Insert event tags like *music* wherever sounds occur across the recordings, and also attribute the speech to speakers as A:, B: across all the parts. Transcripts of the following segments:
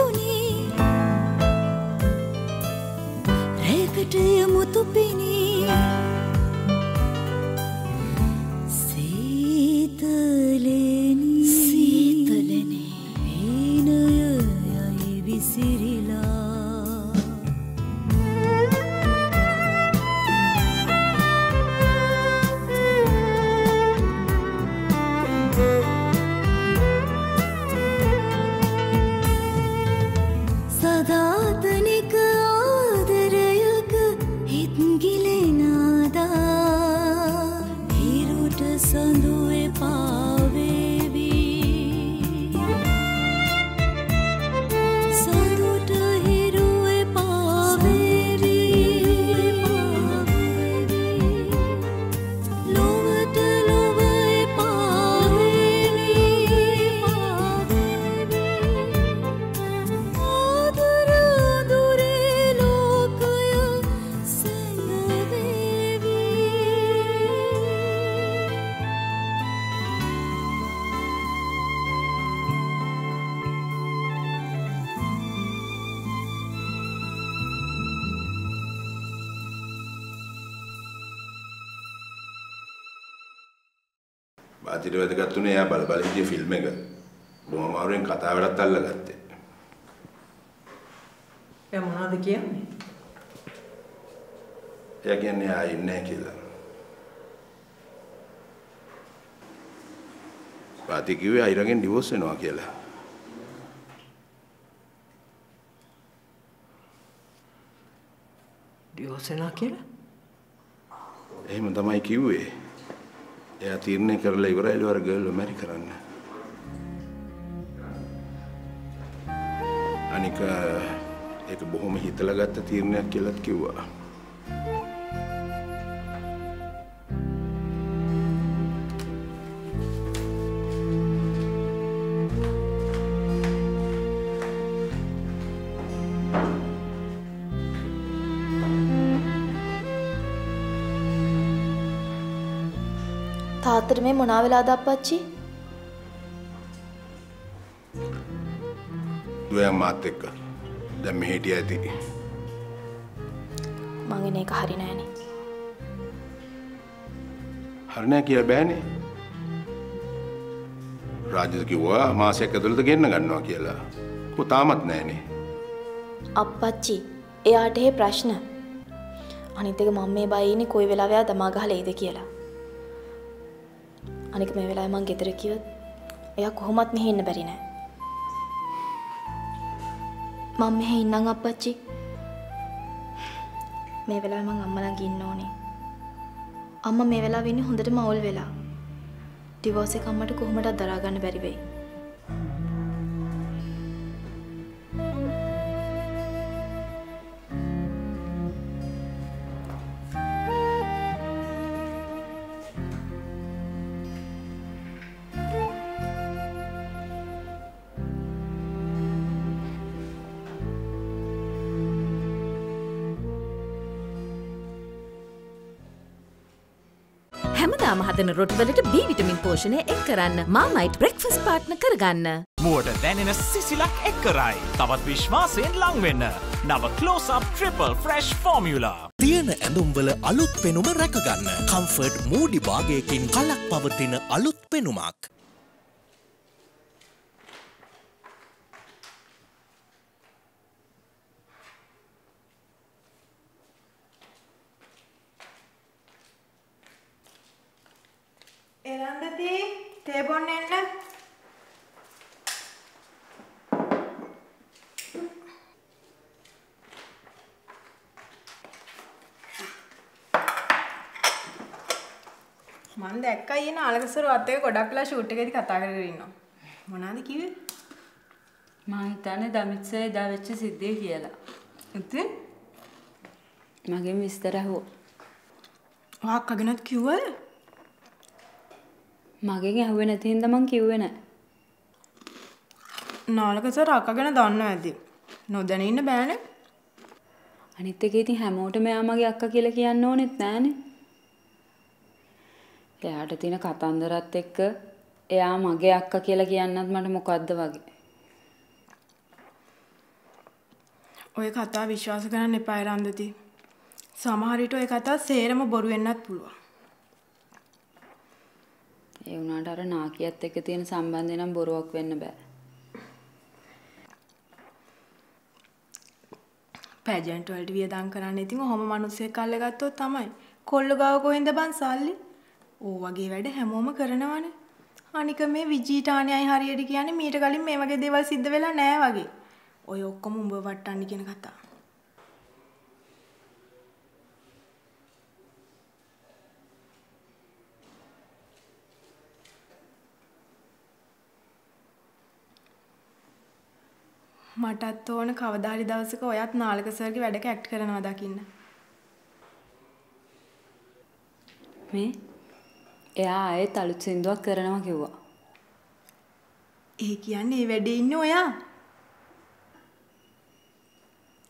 A: කැලතුනේ රේකට යමුතු පිණී සීතලෙනි. සීතලනේ. හීනය යයි විසිරිලා
B: කතාවටත් අල්ලගත්තේ.
C: එයා මොනවද කියන්නේ?
B: එයා කියන්නේ ඉන්නේ නැහැ කියලා. බාති කිව්වේ අයිරගෙන් ඩිවෝස් වෙනවා කියලා.
C: ඩිවෝස් වෙනවා කියලා?
B: එහෙම තමයි කිව්වේ. එයා තීරණය කරලා ඉවරයිලු අර ගර්ල්ව මැරි කරන්න. අනික ඒක බොහොම හිතලා ගත්ත තීරණයක් කියලාත් කිව්වා.
D: තාත්තට මේ මොනා වෙලාද අප්පච්චි?
B: දුවයන් මාත් එක්ක. දැන් මෙහෙ හිටිය ඇති.
D: මං එන එක හරි නෑනේ.
B: හරි නෑ කියලා බෑනේ. රාජ්‍ය කිව්වා මාසයක් ඇතුළත ගෙන්න ගන්නවා කියලා. කො තාමත් නෑනේ.
D: අප්පච්චි එයාට එහෙ ප්‍රශ්න. අනිත් එක මම මේ බයි ඉන්නේ කොයි වෙලාවෙ ආ දමා ගහලා එයිද කියලා. අනික මේ වෙලාවේ මං ගෙදර ගියොත් එයා කොහොමත් මෙහෙ ඉන්න බැරි නෑ. මම මෙහෙ ඉන්නම් අප්පච්චි. මේ වෙලාවේ මං අම්මා ළඟ ඉන්න ඕනේ. අම්මා මේ වෙලාවේ ඉන්නේ හොඳටම අවුල් වෙලා. ඩිවෝර්ස් එක අම්මට කොහොමදත් දරා ගන්න බැරි වෙයි.
E: හදන රොටිවලට B විටමින් පෝෂණය එක් කරන්න මාමයිට් බ්‍රෙක්ෆස් පාට්න කරගන්න.
F: මුවට දැනෙන සිසිලක් එක් කරයි. තවත් විශ්වාසයෙන් ලංවෙන්න. නව කලෝසප් ට්‍රිපල් ෆ්‍රෙෂ් ෆෝමියලා.
G: තියෙන ඇඳුම්වල අලුත් පෙනුම රැකගන්න. කම්ෆර්ට් මූඩි භාගයකින් කලක් පවතින අලුත් පෙනුමක්.
C: එරන්දති තේ බොන්න එන්න. මම දැක්කා ඊන අලගසර වත් එක ගොඩක් වෙලා ෂූට් එකේදී කතා කරගෙන ඉන්නවා. මොනවාද කිව්වේ?
H: මා හිතන්නේ දමිත්සේ එදා වෙච්ච සිද්ධිය කියලා.
C: ඉතින්
H: මගෙන් විස්තර ඇහුවා.
C: ඔයා අක්කගෙනත් කිව්වද?
H: මගෙන් ඇහුවේ නැති හින්දා මං කිව්වේ නැහැ.
C: නාලක සර් අක්කගෙන දන්නවා ඇති. නොදැන ඉන්න බෑනේ.
H: අනිත් එක ඉතින් හැමෝටම එයා මගේ අක්කා කියලා කියන්න ඕනෙත් නෑනේ. එයාට තියෙන කතන්දරත් එක්ක එයා මගේ අක්කා කියලා කියන්නත් මට මොකද්ද වගේ.
C: ඔය කතා විශ්වාස කරන්න එපා රන්දති. සමහර විට ඔය කතා සේරම බොරු වෙන්නත් පුළුවන්.
H: ඒ වුණාට අර නාකියත් එක්ක තියෙන සම්බන්ධය නම් බොරුවක් වෙන්න බෑ.
C: පැජන්ට් වලට වියදම් කරන්න ඉතින් ඔහොම මිනිස්සෙක් අල්ල ගත්තොත් තමයි. කොල්ල ගාව කොහෙන්ද බං සල්ලි? ඕ වගේ වැඩ හැමෝම කරනවනේ. අනික මේ විජීටාණයයි හරියට කියන්නේ මීට කලින් මේ වගේ දේවල් සිද්ධ වෙලා නෑ වගේ. ඔය ඔක්කොම උඹ වට්ටන්න කියන කතා. මටත් ඕන කවදා හරි දවසක ඔයත් නාලක සර්ගේ වැඩක ඇක්ට් කරනවා දකින්න.
H: මේ එයා ආයෙත් අලුත් සින්දුවක් කරනවා කිව්වා.
C: ඒ කියන්නේ ඒ වැඩේ ඉන්නේ ඔයා.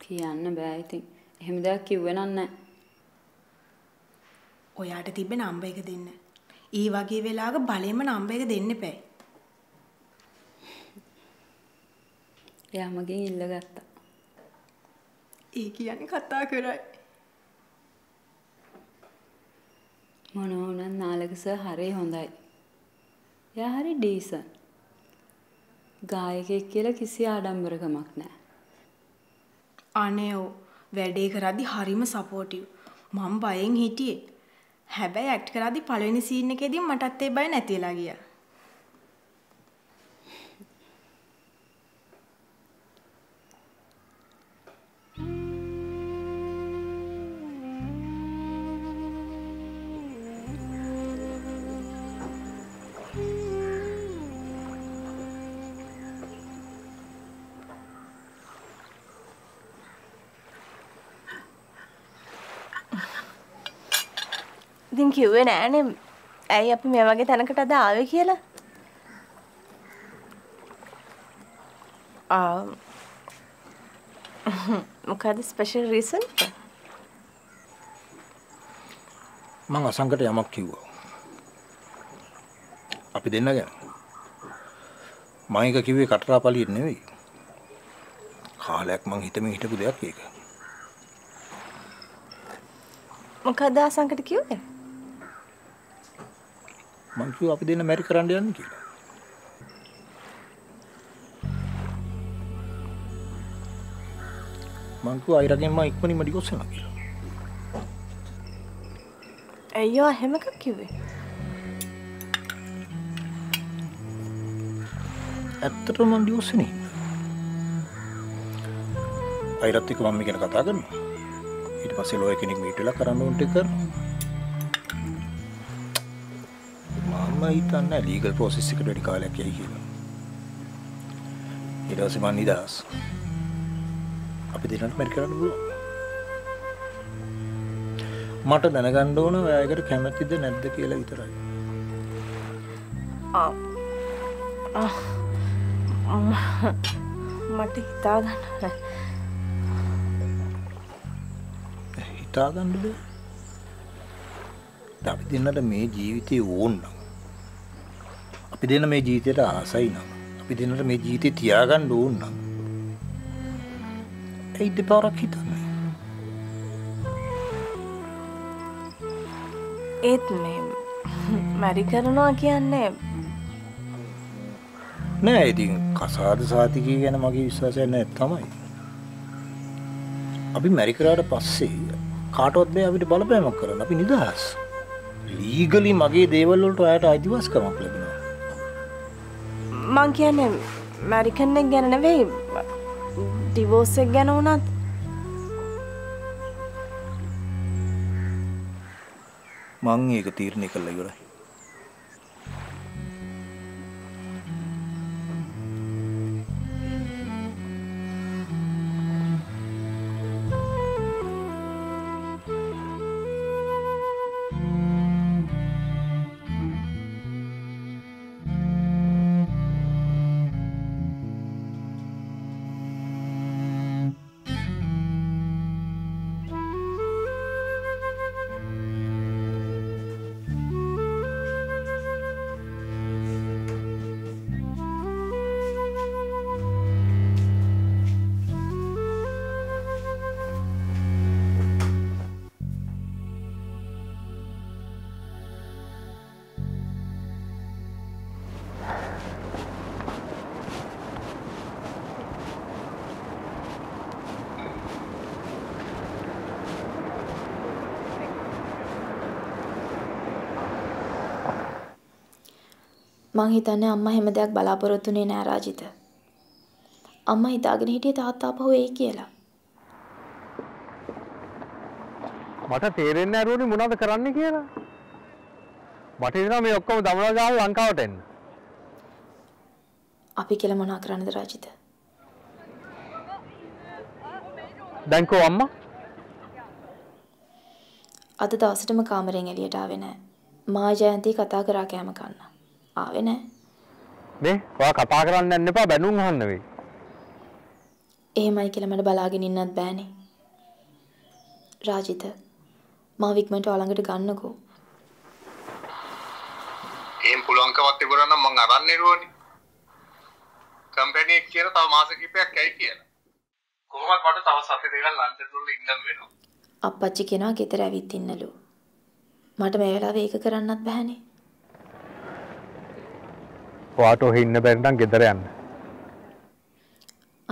H: කියන්න බෑ ඉතින්. එහෙම දෙයක් කිව්වේ නෑ.
C: ඔයාට තිබ්බ නම්බර් එක දෙන්න. ඊ වගේ වෙලාවක බලෙන්ම නම්බර් එක දෙන්න එපා.
H: එයා මගෙන් ඉල්ලගත්තා.
C: ඒ කියන්නේ කතා කරයි.
H: මොනවා වුණත් නාලක සර් හරි හොඳයි. එයා හරි ඩීසන්. ගායකයෙක් කියලා කිසි ආඩම්බරකමක් නැහැ.
C: අනේ වැඩේ කරද්දි හරිම සපෝටිව්. මම බයෙන් හිටියේ. හැබැයි ඇක්ට් කරද්දි පළවෙනි සීන් එකේදී මටත් ඒ බය නැති වෙලා ගියා.
I: ඉතින් කිව්වේ නෑනේ ඇයි අපි මේ වගේ තැනකට අද ආවේ කියලා. ආ මොකද ස්පෙෂල් රීසන් එක?
J: මං අසංකට යමක් කිව්වා. අපි දෙන්න ගැන. මම එක කිව්වේ කටරාපලියට නෙවෙයි. කාලයක් මං හිතමින් හිටපු දෙයක් ඒක.
I: මොකද ආසංකට කිව්වේ?
J: මං කිව්වා අපි දෙන්න මැරි කරන්න යන්න කියලා. මං කිව්වා අයිරගෙන් මම ඉක්මනින්ම ඩිවෝස් වෙනවා කියලා.
I: අයියෝ එහෙම එකක් කිව්වේ.
J: ඇත්තටම මං ඩිවෝස් වෙන්නේ. අයිරත් එක්ක මම ගැන කතා කරනවා. ඊට පස්සේ ලෝය කෙනෙක් මීට් වෙලා කරන්න උන්ට කරනවා. හිතන්නේ ලීගල් ප්‍රොසෙස් එකට වැඩි කාලයක් යයි කියලා. ඊට පස්සේ මං නිදහස්. අපි දෙන්නත් මැරි කරන්න පුළුවන්. මට දැනගන්න ඕන ඔයාලකට කැමතිද නැද්ද කියලා විතරයි.
I: මට.
J: හිතාගන්න. දැන් අපි දෙන්නට මේ ජීවිතේ ඕන නම් අපි දෙන්න මේ ජීවිතයට ආසයි නම් අපි දෙන්නට මේ ජීවිතේ තියාගන්න ඕන නම් ඒ දෙපාරක් හිතන්නේ.
I: ඒත් මේ මැරි කරනවා කියන්නේ
J: නෑ ඉතින් කසාද සාතිකය ගැන මගේ විශ්වාසයක් නෑ තමයි. අපි මැරි කරාට පස්සේ කාටවත් බෑ අපිට බලපෑමක් කරන්න. අපි නිදහස්. ලීගලි මගේ දේවල් වලට ඔයාලට අයිතිවාසිකමක් ලැබෙනවා.
I: මං කියන්නේ මැරිකන් එක ගැන නෙවෙයි ඩිවෝස් එක ගැන වුණත්
J: මං ඒක තීරණය කළා ඉවරයි.
D: මං හිතන්නේ අම්මා හැම දෙයක් බලාපොරොත්තුනේ නෑ රාජිත. අම්මා හිතාගෙන හිටියේ තාත්තා ආපහු එයි කියලා.
K: මට තේරෙන්නේ නැරුවනේ මොනවද කරන්න කියලා. මට හිතෙනවා මේ ඔක්කොම දමලා ගාලා ලංකාවට එන්න.
D: අපි කියලා මොනා කරන්නද රාජිත?
K: දැන් කෝ අම්මා?
D: අද දවසටම කාමරෙන් එළියට ආවේ නෑ. මා ජයන්ති කතා කරා කෑම කන්න. ආවේ නෑ.
K: මේ ඔයා කතා කරන්න යන්න එපා බැනුම් අහන්න වෙයි.
D: එහෙමයි කියලා මට බලාගෙන ඉන්නත් බෑනේ. රාජිත මාව ඉක්මනට ඔයාලඟට ගන්නකෝ.
L: එහෙම පුළුවන්කමක් තිබුණා නම් මං අරන් ඉරුවනේ. කම්පැනි එක කියලා තව මාස කිහිපයක් ඇයි කියලා. කොහොමද මට තව සති දෙකක් ලන්ඩන් වල ඉන්න වෙනවා.
D: අප්පච්චි කෙනා ගෙදර ඇවිත් ඉන්නලු. මට මේ වෙලාවේ ඒක කරන්නත් බෑනේ.
K: ඔයාට ඔහේ ඉන්න බැරි නම් ගෙදර යන්න.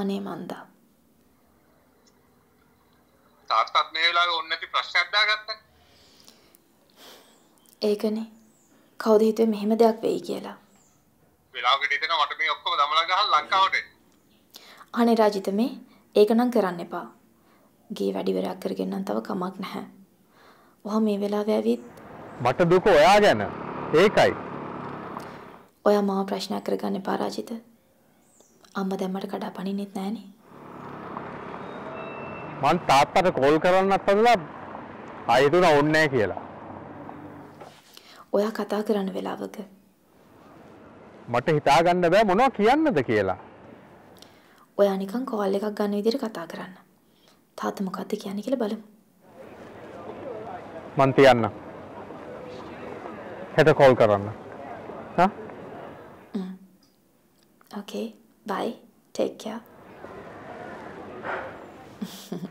D: අනේ මන්දා.
L: තාත්තත් මේ වෙලාවේ ඕන නැති ප්‍රශ්නයක් දාගත්තා.
D: ඒකනේ. කවුද හිතුවේ මෙහෙම දෙයක් වෙයි කියලා.
L: වෙලාවකට හිතෙනවා මට මේ ඔක්කොම දමලා ගහලා ලංකාවට එන්න.
D: අනේ රාජිත මේ ඒක නම් කරන්න එපා. ගේ වැඩි වෙරක් කරගෙන නම් තව කමක් නැහැ. ඔහා මේ වෙලාවේ ඇවිත්
K: මට දුක ඔයා ගැන. ඒකයි.
D: ඔයා මාව ප්‍රශ්නයක් කරගන්න එපා රාජිත. අම්මා දැන් මට කඩා පනින්නෙත් නෑනේ.
K: මං තාත්තට කෝල් කරන්නත් හදලා ආයෙත් උනා ඕනේ නැහැ කියලා.
D: ඔයා කතා කරන වෙලාවක
K: මට හිතා ගන්න බෑ මොනවද කියන්නද කියලා.
D: ඔයා නිකන් කෝල් එකක් ගන්න විදිහට කතා කරන්න. තාත්තා මොකද්ද කියන්නේ කියලා බලමු.
K: මං තියන්න. හෙට කෝල් කරන්න. හා?
D: Okay, bye. Take care. *laughs*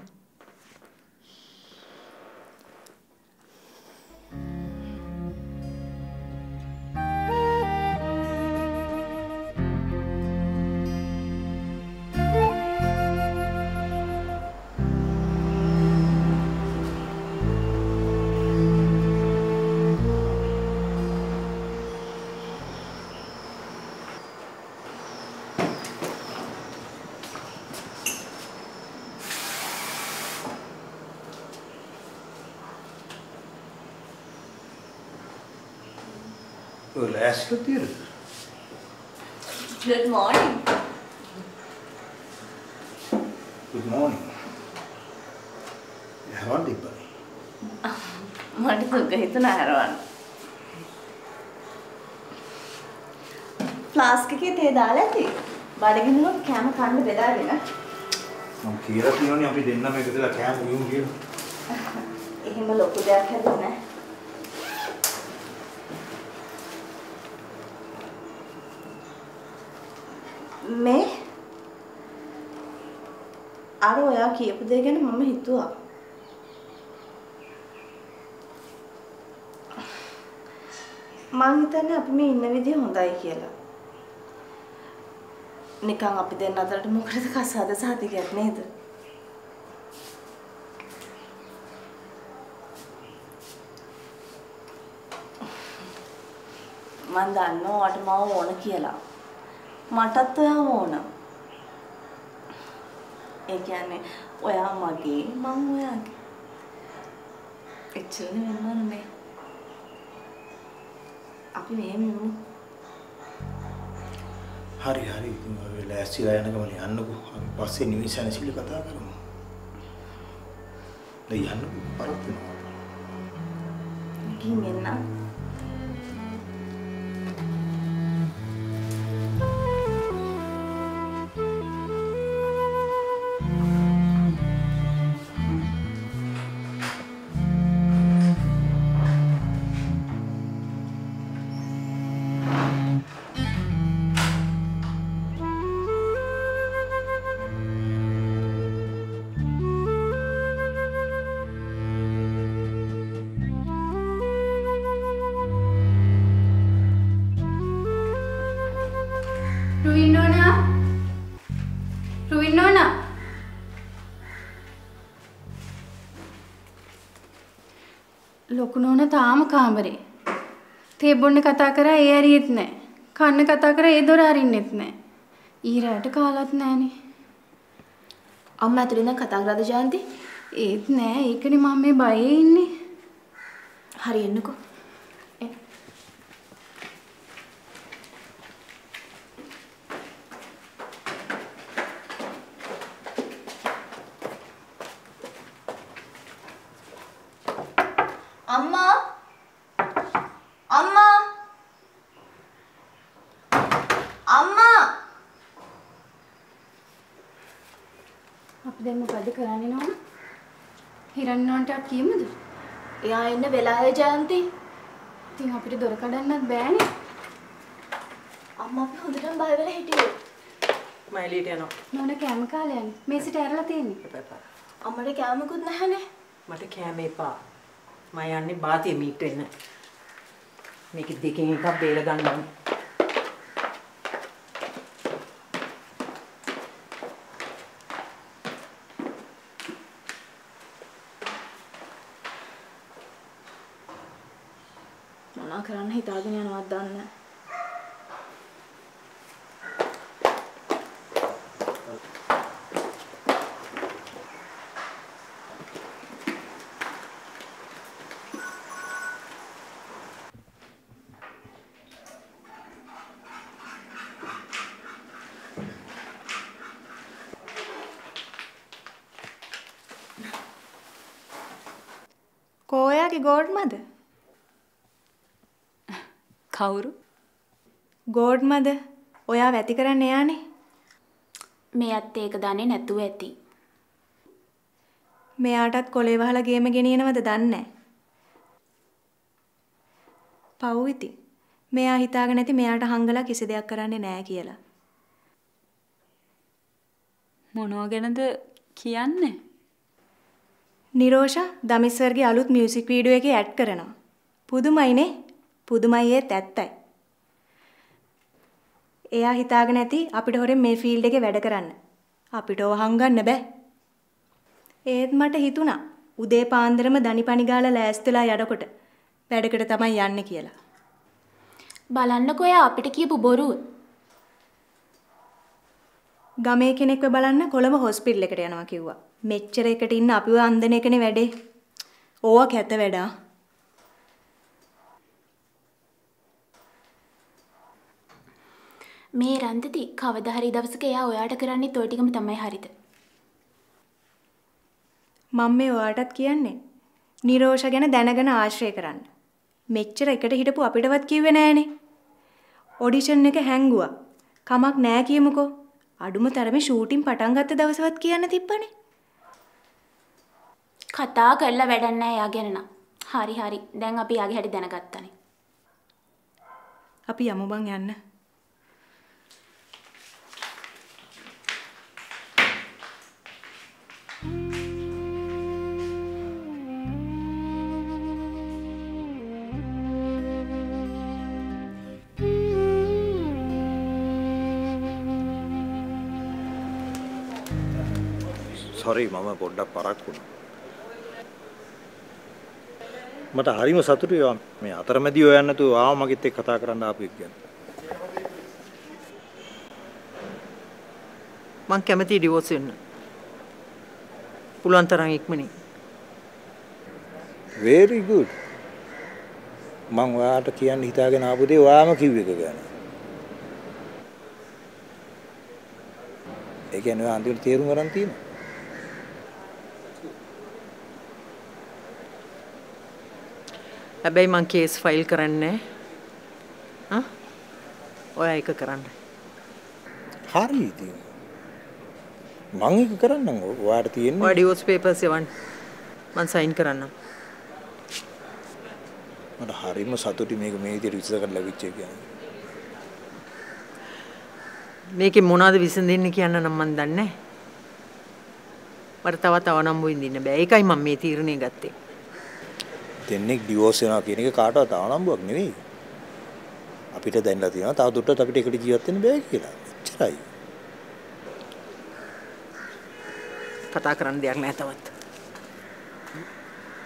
J: ඔය ලෑස්තිලා තියෙද?
M: Good morning.
J: Good morning. යහවන් තිබ්බනේ.
M: මට දුක හිතුණා හරවන්න. ෆ්ලාස්ක් එකේ තේ දාලා ඇති. බඩගිනිනොත් කෑම කන්න බෙදාගෙන.
J: මම කියලා තියෙනවනේ අපි දෙන්නම එකතු වෙලා කෑම උයමු කියලා.
M: එහෙම ලොකු දෙයක් හැදුන්නේ නැහැ. මේ අර ඔයා කියපු දේ ගැන මම හිතුවා. මං හිතන්නේ අපි මේ ඉන්න විදිය හොඳයි කියලා. නිකන් අපි දෙන්න අතරට මොකටද කසාද සාතිකයක් නේද? මං දන්නවා ඔයාට මාව ඕන කියලා. මටත් ඔයාව ඕන. ඒ කියන්නේ ඔයා මගේ මං ඔයාගේ. එච්චරනේ වෙනවනේ. අපි මෙහෙම ඉමු.
J: හරි හරි ලෑස්තිලා යන ගමන යන්නකෝ. අපි පස්සේ නිවිසන සිල්ල කතා කරමු. දැන් යන්නකෝ පරක් වෙනවා.
M: ගිහින් එන්න.
N: ලොකු නෝන තාම කාමරේ තේ බොන්න කතා කරා ඒ ඇරියෙත් නෑ කන්න කතා කර ඒ දොර අරින්නෙත් නෑ. ඊරාට කාලත් නෑනේ.
O: අම්මා ඇතුළේ ඉඳන් කතා කරාද ජයන්ති?
N: ඒත් නෑ ඒකනේ මම මේ බයේ ඉන්නේ.
O: හරි එන්නකෝ. අම්මා අම්මා අම්මා
N: අපි දැන් මොකද කරන්නේ නෝන? හිරන්නෝන්ට කියමුද?
O: එයා එන්න වෙලාවේ ජයන්ති.
N: ඉතින් අපිට දොර කඩන්නත් බෑනේ.
O: අම්මා අපි හොඳටම බය වෙලා හිටියේ.
P: මම එළියට යනවා.
N: නෝන කෑම කාලයන් මේසිට ඇරලා තියෙන්නේ.
O: අම්මට කෑමකුත් නැහනේ.
P: මට කෑම එපා. මම යන්නේ බාතිය මීට් වෙන්න. මේක දෙකෙන් එකක් බේර ගන්න ඕනේ.
O: මොනා කරන්න හිතාගෙන යනවද දන්නේ නැහැ.
Q: කෝයාගේ ගෝඩ් මද?
H: කවුරු?
Q: ගෝඩ් මද? ඔයා වැති කරන්න එයානේ.
O: මෙයත් ඒක දන්නේ නැතුව ඇති.
Q: මෙයාටත් කොලේ වහලා ගේම ගෙනියනවද දන්නේ නැහැ. පව් ඉතින්. මෙයා හිතාගෙන ඇති මෙයාට හංගලා කිසි දෙයක් කරන්නේ නැහැ කියලා.
H: මොනව ගැනද කියන්නේ?
Q: නිරෝෂා දමිස්සර්ගේ අලුත් මියුසික් වීඩියෝ එකේ ඇඩ් කරනවා. පුදුමයිනේ. පුදුමයි ඒත් ඇත්තයි. එයා හිතාගෙන ඇති අපිට හොරෙන් මේ ෆීල්ඩ් එකේ වැඩ කරන්න. අපිට ඕව හංගන්න බෑ. ඒත් මට හිතුණා උදේ පාන්දරම දනිපනි ගාලා ලෑස්තිලා යනකොට වැඩකට තමයි යන්නේ කියලා.
O: බලන්නකෝ එයා අපිට කියපු බොරුව.
Q: ගමේ කෙනෙක්ව බලන්න කොළඹ හොස්පිටල් එකට යනවා කිව්වා. මෙච්චර එකට ඉන්න අපිව අන්දන එකනේ වැඩේ. ඕවා කැත වැඩා.
O: මේ රන්දති කවදා හරි දවසක එයා ඔයාට කරන්නේ toy ටිකම තමයි හරිද?
Q: මම මේ ඔයාටත් කියන්නේ නිරෝෂ ගැන දැනගෙන ආශ්‍රය කරන්න. මෙච්චර එකට හිටපු අපිටවත් කිව්වේ නෑනේ. ඔඩිෂන් එක හැංගුවා. කමක් නෑ කියමුකෝ. අඩුම තරමේ ෂූටින් පටන් ගත්ත දවසවත් කියන්න තිබ්බනේ.
O: කතා කරලා වැඩක් නෑ එයා ගැන නම්. හරි හරි. දැන් අපි යාගේ හැටි දැනගත්තනේ.
Q: අපි යමු බං යන්න.
J: සොරි මම පොඩ්ඩක් පරක් වුණා. මට හරිම සතුටුයි මේ අතරමැදි ඔයන්න නැතුව ආව මගෙත් එක්ක කතා කරන්න ආපු එක ගැන.
P: මං කැමති ඩිවෝස් වෙන්න. පුළුවන් තරම් ඉක්මනින්.
J: very good. මං ඔයාට කියන්න හිතාගෙන ආපු දේ ඔයාම කිව්ව එක ගැන. ඒ කියන්නේ ඔයා අන්තිමට තේරුම් ගන්න තියෙනවා.
P: හැබැයි මං කේස් ෆයිල් කරන්නේ. ඔයා ඒක කරන්න.
J: හරි ඉතින්. මං ඒක කරන්නම් ඔයාට තියෙන්නේ.
P: ඔයා ඩිවෝස් පේපර්ස් එවන්න. මං සයින් කරන්නම්.
J: මට හරිම සතුටුයි මේක මේ විදිහට විශ්ස කරලා ලැබිච්ච එක.
P: මේකේ මොනවද විසඳෙන්නේ කියන්න නම් මන් දන්නේ. මට තවත් අවනම්බු ඉඳින්න බෑ. ඒකයි මම මේ තීරණය ගත්තේ.
J: දෙන්නෙක් ඩිවෝස් වෙනවා කියන එක කාටවත් ආනම්බුවක් නෙවෙයි. අපිට දැනලා තියෙනවා තව දුරටත් අපිට එකට ජීවත් වෙන්න බෑ කියලා. එච්චරයි.
P: කතා කරන්න දෙයක් නැහැ තවත්.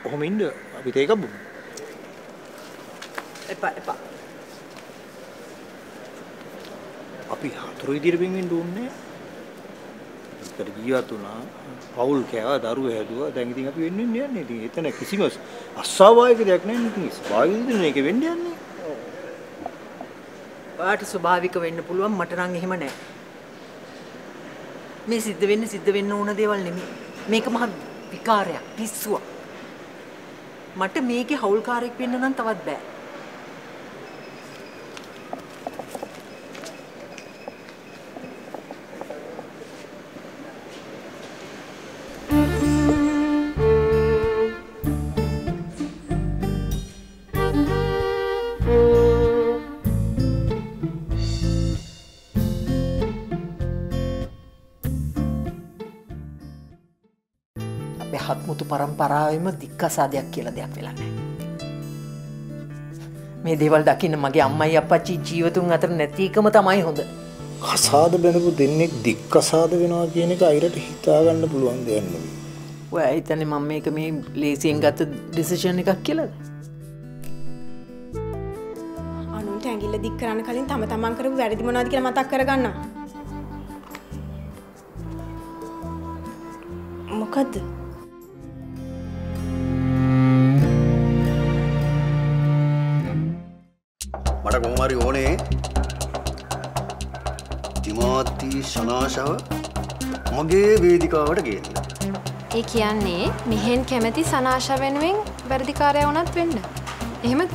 J: ඔහොම ඉන්න අපිට ඒක.
P: එපා එපා.
J: අපි හතුරු විදියට බින්වෙන්න ඕනේ ඒකට ජීවත් වුණා පවුල් කෑවා දරුවෝ හැදුවා දැන් ඉතින් අපි වෙන්න යන්නේ ඉතින් එතන කිසිම අස්වාභාවික දෙයක් නැහැ ඉතින් ස්වාභාවික විදිහට මේක වෙන්න යන්නේ
P: ඔයාට ස්වභාවික වෙන්න පුළුවන් මට නම් එහෙම නෑ. මේ සිද්ධ වෙන්න සිද්ධ වෙන්න ඕන දේවල් නෙමෙයි. මේක මහ විකාරයක්, පිස්සුවක්. මට මේකේ හවුල්කාරයෙක් වෙන්න නම් තවත් බෑ. හත්මුතු පරම්පරාවෙම දික්කසාදයක් කියලා දෙයක් වෙලා නැහැ. මේ දේවල් දකින්න මගේ අම්මයි අප්පච්චි ජීවතුන් අතර නැති එකම තමයි හොඳ.
J: කසාද බැඳපු දෙන්නෙක් දික්කසාද වෙනවා කියන එක අයිරට හිතාගන්න පුළුවන් දෙයක් නෙවෙයි.
P: ඔයා හිතන්නේ මම මේක මේ ලේසියෙන් ගත්ත ඩිසිෂන් එකක් කියලාද?
C: අනුන්ට ඇඟිල්ල දික් කරන්න කලින් තම තමන් කරපු වැරදි මොනවද කියලා මතක් කරගන්න.
I: මොකද්ද?
R: තිමාත්ති ශනාශව මගේ වේදිකාවට ගේන්න.
S: ඒ කියන්නේ මෙහෙන් කැමති සනාශ වෙනුවෙන් වැරදිකාරය වුණත් වෙන්න. එහෙමද?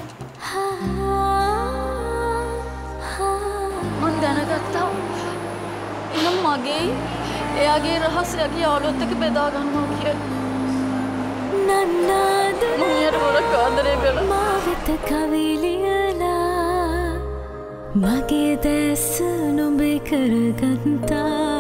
T: මං දැනගත්තා එනම් මගේ එයාගේ රහසයගේ යාළුවොත් එක්ක බෙදා ගන්නවා කියලා.
A: නන්නාද
T: මං එයාට ගොඩක් ආදරය කළා.
A: මාවෙත කවිලියලා මගේ දැස්ස නොබේ කරගත්තා.